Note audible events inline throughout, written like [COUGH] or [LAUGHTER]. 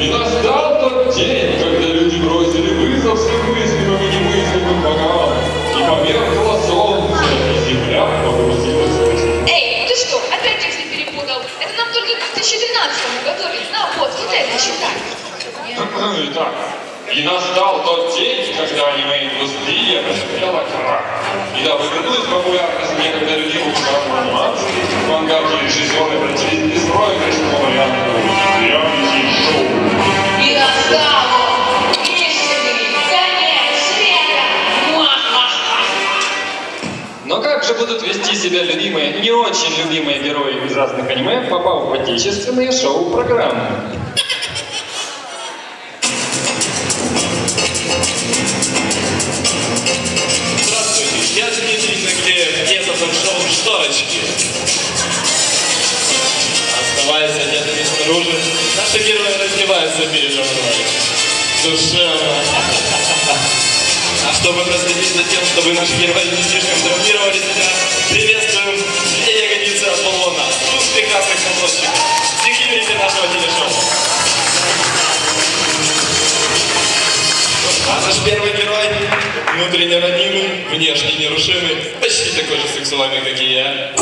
И настал тот день, когда люди бросили вызов своим мыслимым и немыслимым богам, и померкло солнце, и земля погрузилась в тишину. Эй, ты что, опять тексты перепутал? Это нам только к 2013 готовить. На, вот, вот это читай. Итак, и настал тот день, когда аниме-индустрия распела крах. И да, вернулась популярность некогда любимых шаров анимации, мангаки и режиссеры обратились будут вести себя любимые не очень любимые герои из разных аниме, попав в отечественные шоу-программы? Здравствуйте, я Дмитрий Нагреев, методом шоу «Шторочки». Оставаясь одетыми снаружи, наши герои раздеваются передо мной. Душевно. А чтобы проследить за тем, чтобы наши герои А наш первый герой внутренне ранимый, внешне нерушимый, почти такой же сексуальный, как и я.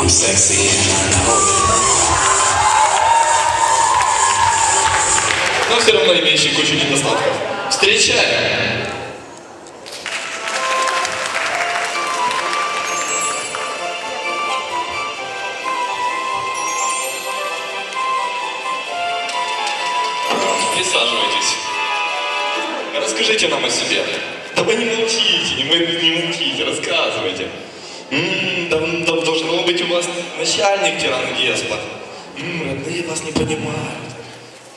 Но все равно имеющий кучу недостатков. Встречаем! Присаживайтесь. Расскажите нам о себе. Да вы не молчите, не, вы не молчите, рассказывайте. М, дав- дав- должно быть у вас начальник тиран деспот. М, родные вас не понимают.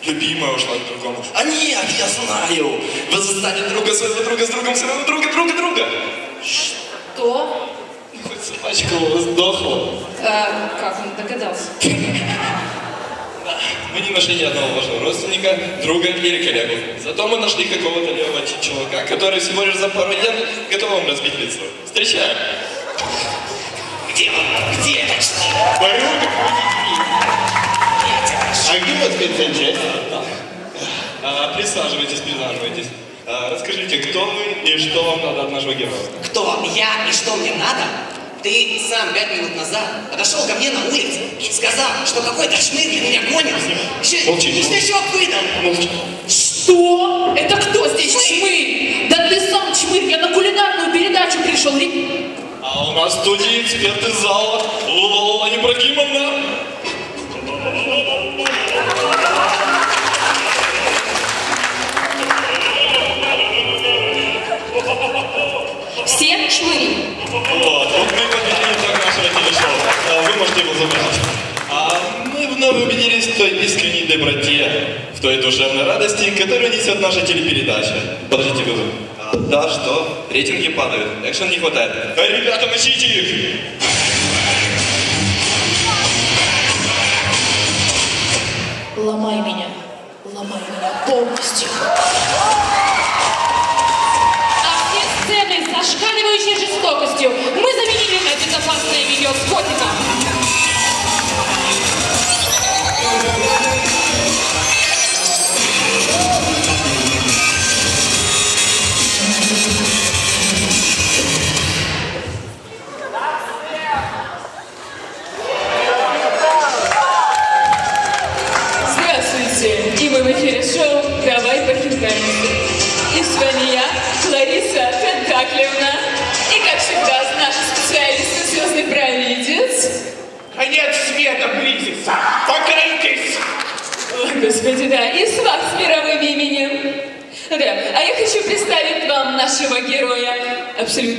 Любимая ушла к другому. А нет, я знаю. Вы застали друга своего друга с другом своего друга, друга, друга. Что? Хоть собачка у вас сдохла. Э, как он догадался? [LAUGHS] Мы не нашли ни одного вашего родственника, друга или коллегу. Зато мы нашли какого-то левого чувака, который всего лишь за пару лет готов вам разбить лицо. Встречаем. Где он? Где этот Порядок А где вот спецзачет? А, присаживайтесь, присаживайтесь. А, расскажите, кто вы и что вам надо от нашего героя? Кто? Я и что мне надо? Ты сам пять минут назад подошел ко мне на улице и сказал, что какой-то шмыр меня гонит. Еще, Молчи. стишок выдал. Молчи. Что? Это кто здесь чмырь? Да ты сам чмырь, я на кулинарную передачу пришел. А у нас в студии эксперт из зала Лола Ибрагимовна. Той душевной радости, которую несет наша телепередача. Подождите, вы... А, да, что? Рейтинги падают, экшен не хватает. Эй, ребята, мочите их! Ломай меня. Ломай меня полностью. А все сцены с зашкаливающей жестокостью мы заменили на безопасное видео с котиком.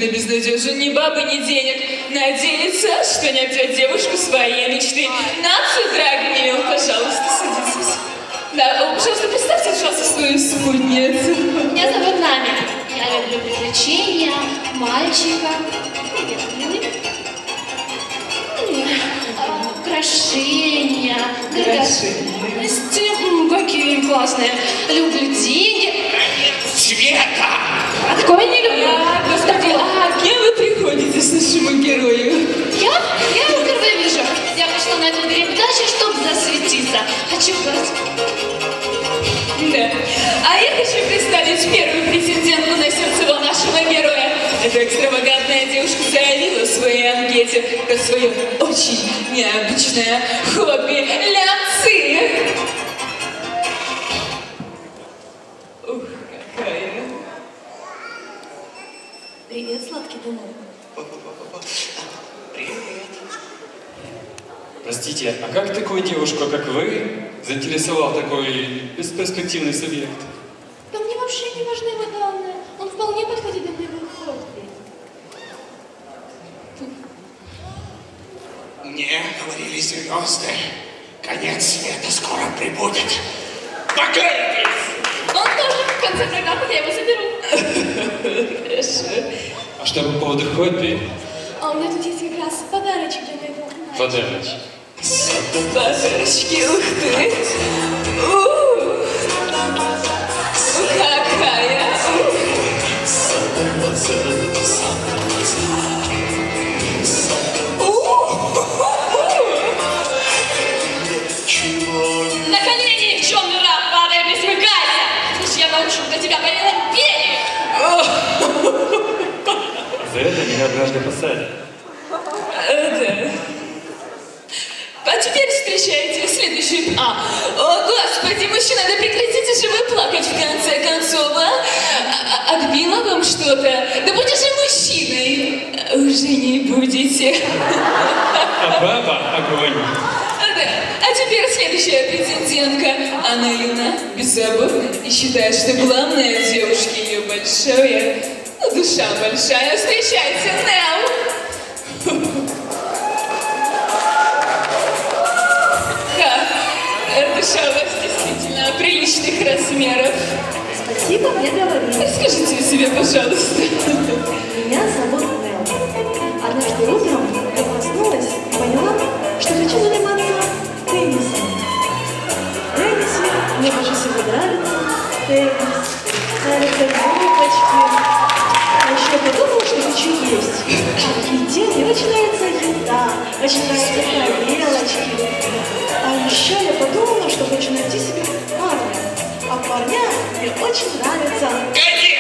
Абсолютно безнадежен, ни бабы, ни денег. Надеется, что найдет девушку своей мечты. Нацию Драгнил, пожалуйста, садитесь. Да, о, пожалуйста, представьте, пожалуйста, свою спутницу. Меня зовут Нами. Я люблю приключения, мальчика, украшения, драгоценности. Какие классные. Люблю деньги. Света. А такого я не люблю. Вы приходитесь нашему герою? Я? Я впервые вижу. Я пришла на эту передачу, чтобы засветиться. Хочу быть. Да. представить первую претендентку на сердцево нашего героя. Эта экстравагантная девушка заявила в своей анкете про свое очень необычное хобби – ляцы. Ух, какая. Привет, сладкий думал. Простите, а как такую девушку, как вы, заинтересовал такой бесперспективный субъект? Да мне вообще не важны его данные. Он вполне подходит для моего хобби. Мне говорили звезды. Конец света скоро прибудет. Покайтесь! Он тоже в конце программы я его заберу. Хорошо. А что по поводу хобби? А у меня тут есть как раз подарочек для моего. Подарочек. Подарочки, ух ты. Ух. Какая. Что-то? Да будете же мужчиной. Уже не будете. А баба огонь. А, да. А теперь следующая претендентка. Она юна, беззаботна и считает, что главное в девушке ее большое, ну, душа большая. Встречайте, Нелл. Э, душа у вас действительно приличных размеров. Спасибо, мне говорили. Расскажите о себе, пожалуйста. Меня зовут Нелл. Однажды утром я проснулась и поняла, что хочу заниматься теннисом. В теннисе мне больше всего нравится теннис. Нравятся юбочки. А еще подумала, что хочу есть. А в еде мне очень нравится еда, очень нравятся тарелочки. А еще я подумала, что хочу найти себе парня мне очень нравится Конец!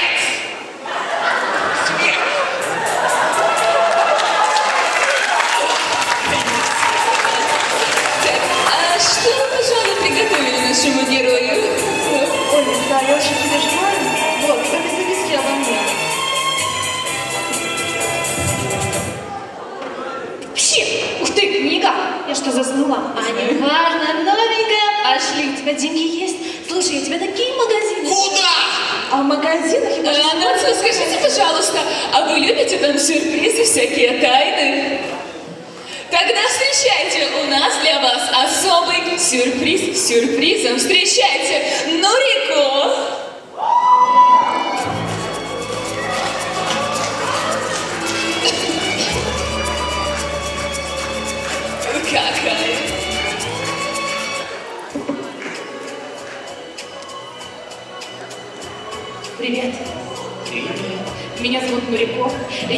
А что вы, пожалуй, приготовили нашему герою? Оля, да, я очень. Вот, в этой записке обо мне. Пши! Ух ты, книга! Я что, заснула? А, не важно, новенькая, пошли, у тебя деньги есть? Слушай, у тебя такие магазины. Куда? А в магазинах. А, Натса, скажите, пожалуйста, а вы любите там сюрпризы, всякие тайны? Тогда встречайте, у нас для вас особый сюрприз сюрпризом. Встречайте, Нурико!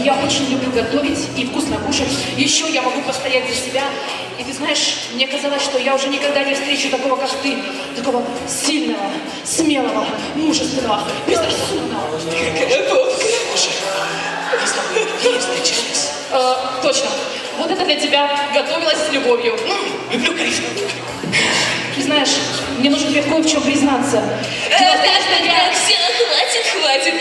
Я очень люблю готовить и вкусно кушать. Еще я могу постоять за себя. И ты знаешь, мне казалось, что я уже никогда не встречу такого, как ты. Такого сильного, смелого, мужественного, безрассудного. Мы другие встречались. Э, точно. Вот это для тебя готовилась с любовью. Люблю коричневую. Ты знаешь, мне нужно тебе кое в чем признаться. Э, так, так, все, хватит, хватит.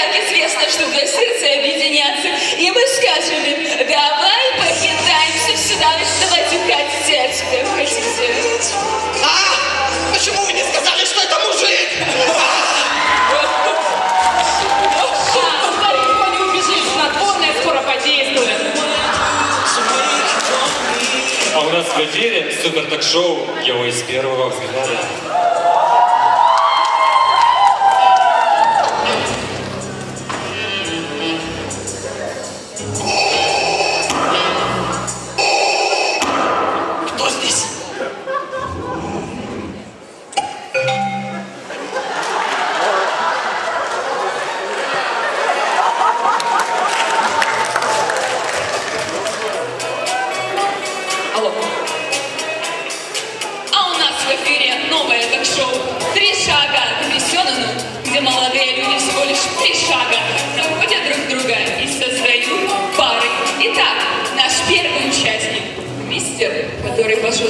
Так известно, что два сердца объединятся. И мы скажем им, давай покидаемся сюда, давайте хотите отсюда, хотите. А! Почему вы не сказали, что это мужик? А. А у нас в эфире супер ток-шоу «Его из первого взгляда».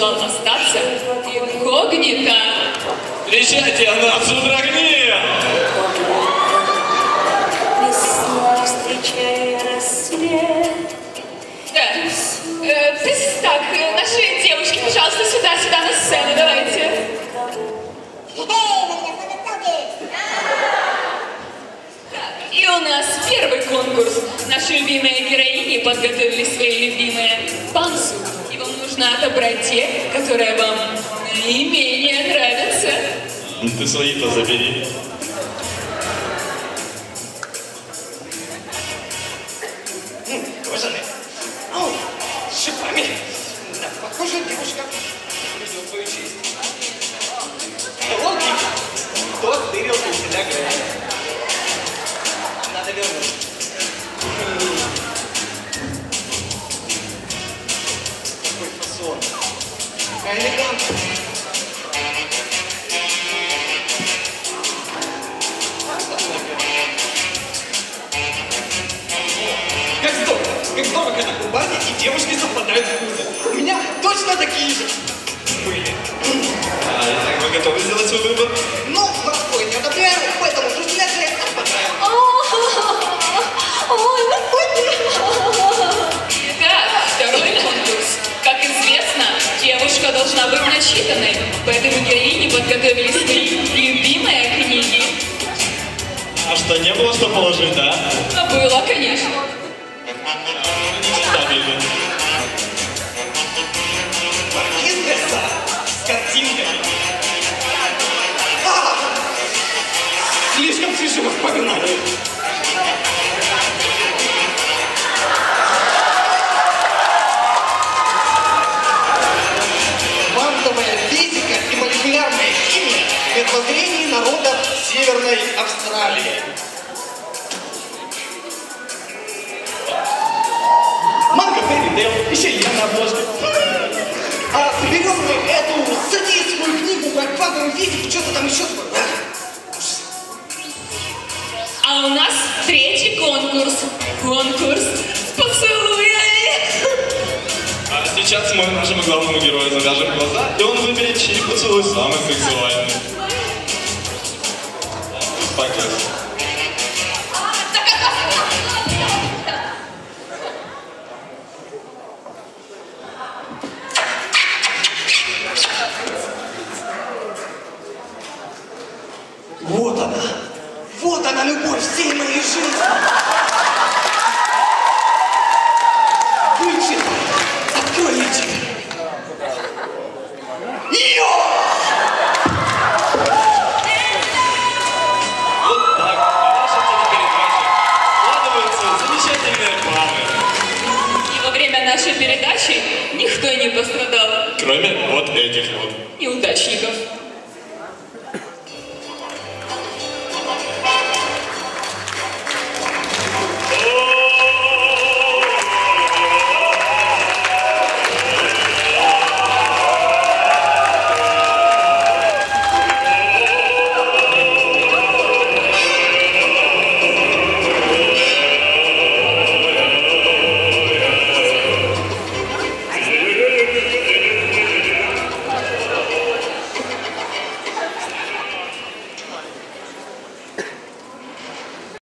Пожелал остаться инкогнито. Встречайте, она Судрагния! Весна, встречая рассвет. Да. Э, так, э, наши девушки, пожалуйста, сюда, сюда, на сцену, давайте. И у нас первый конкурс. Наши любимые героини подготовили свои любимые пансу. Отобрать те, которые вам наименее нравятся. Ты свои-то забери. Итак, вы готовы сделать свой выбор? Ну, морской не одобряю, поэтому друзья же отпадаю. Ой, находи. Итак, второй конкурс. Как известно, девушка должна быть начитанной, поэтому героини подготовили свои любимые книги. А что, не было что положить, да? А было, конечно. [LAUGHS] Северной Австралии. Манго Тейл, еще я на обложке. А берем мы эту сатирскую книгу про квантовую физику, что-то там еще такое. А у нас третий конкурс. Конкурс с поцелуями. А сейчас мы нашему главному герою завяжем глаза, и он выберет, чей поцелуй самый сексуальный.